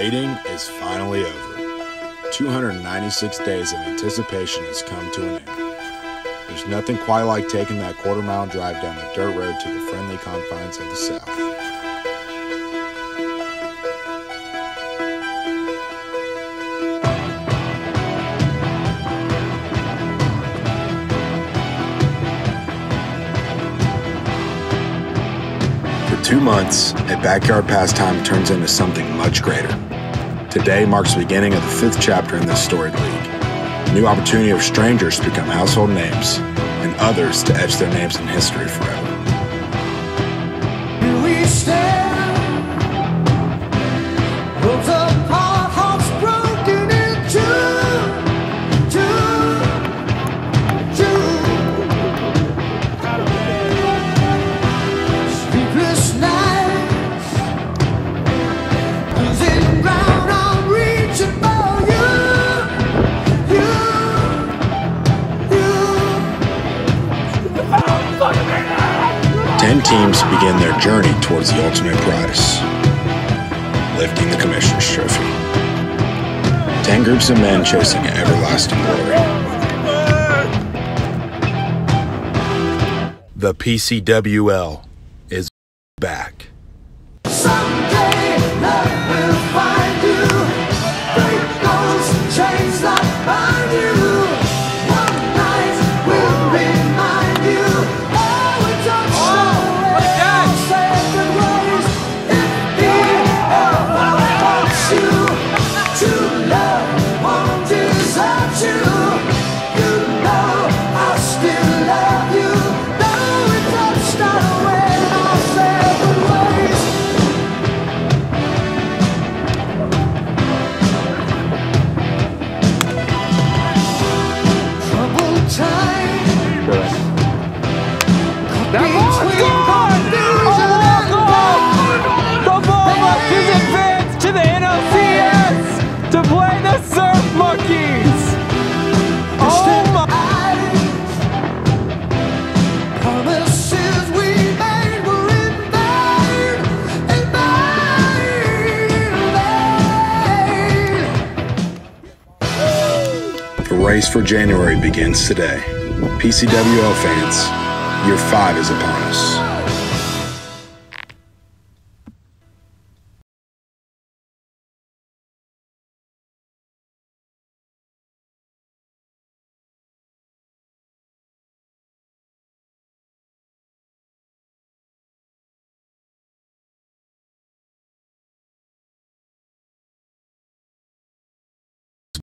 waiting is finally over. 296 days of anticipation has come to an end. There's nothing quite like taking that quarter mile drive down the dirt road to the friendly confines of the South. Two months, a backyard pastime turns into something much greater. Today marks the beginning of the fifth chapter in this storied league. A new opportunity of strangers to become household names and others to etch their names in history forever. 10 teams begin their journey towards the ultimate prize lifting the Commissioner's Trophy. 10 groups of men chasing an everlasting glory. The PCWL is back. Someday, The Ball Monkeys advanced to the NLCS to play the Surf Monkeys! Oh the race for January begins today. PCWL fans, year five is upon us.